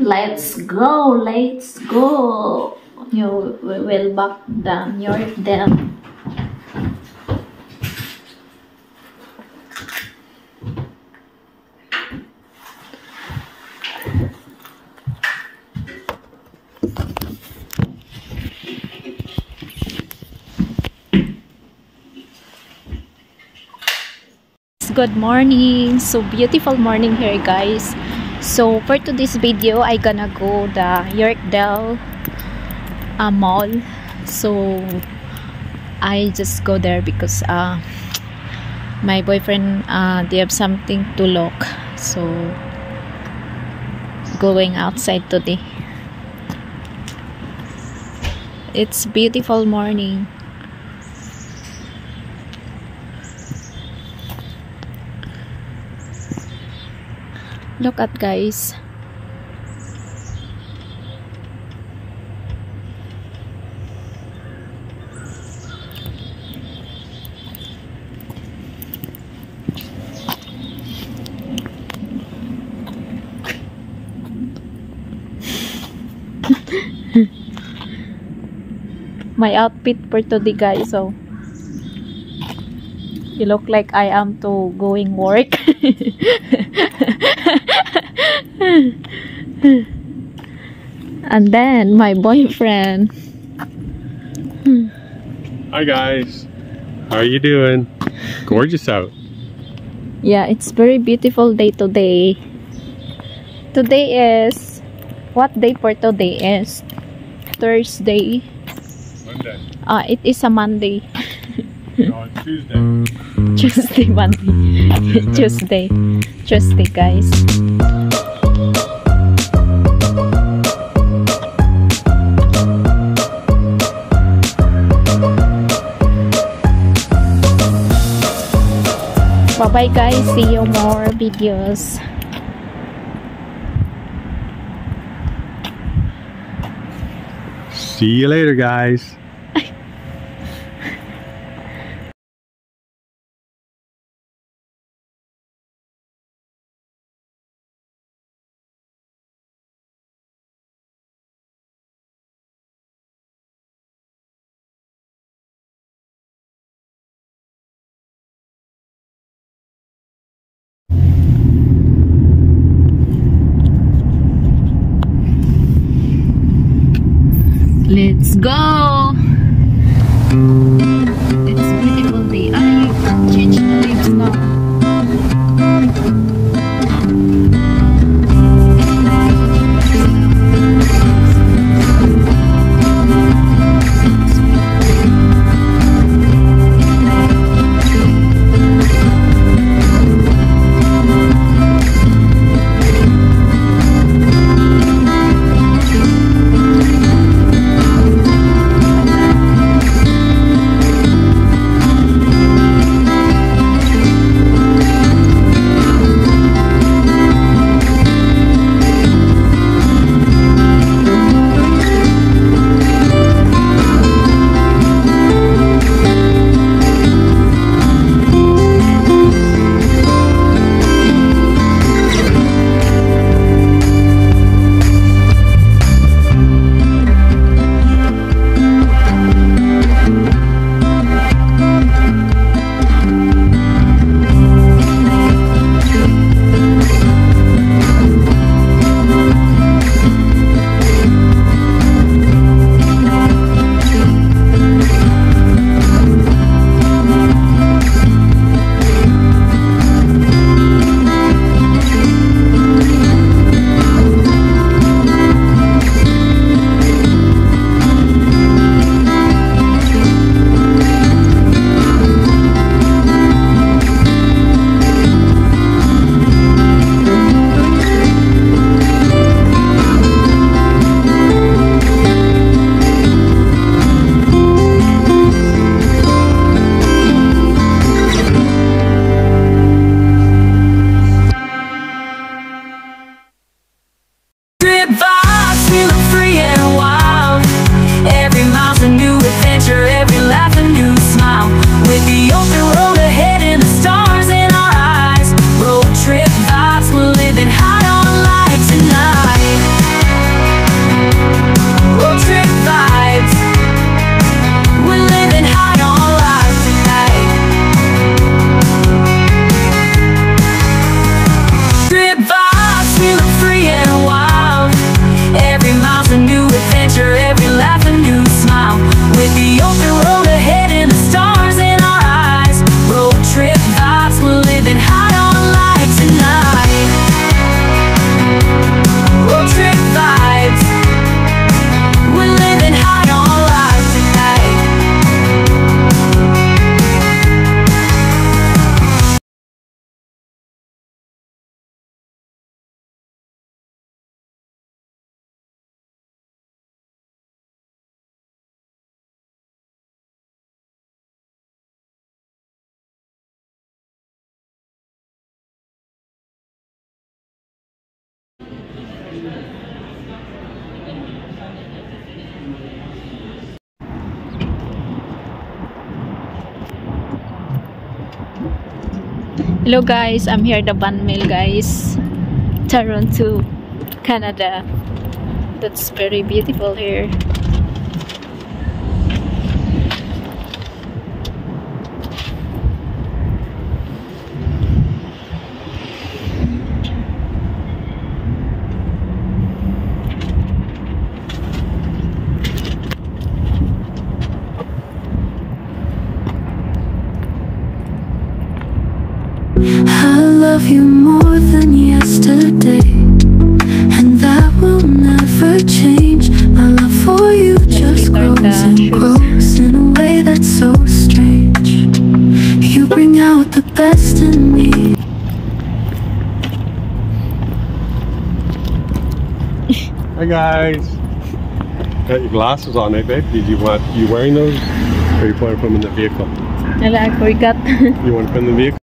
Let's go, let's go. You will back down your dam. Good morning. So beautiful morning here guys. So for today's video, I gonna go the Yorkdale uh, mall. So I just go there because uh, my boyfriend uh, they have something to look. So going outside today. It's beautiful morning. Look at guys. My outfit for today guys so you look like I am to going work and then my boyfriend Hi guys, how are you doing? Gorgeous out. yeah it's very beautiful day today today is what day for today is Thursday Monday. uh, it is a Monday No, it's Tuesday. Tuesday Monday Tuesday Tuesday guys. Bye bye guys. See you more videos. See you later, guys. Let's go! Hello guys, I'm here at the Ban Mill guys. Toronto, Canada. That's very beautiful here. I love you more than yesterday, and that will never change. My love for you just start the grows and grows in a way that's so strange. You bring out the best in me. Hi guys. Got your glasses on, eh, babe? Did you want you wearing those, or you want to put them in the vehicle? Wala, I forgot. You want to put them in the vehicle?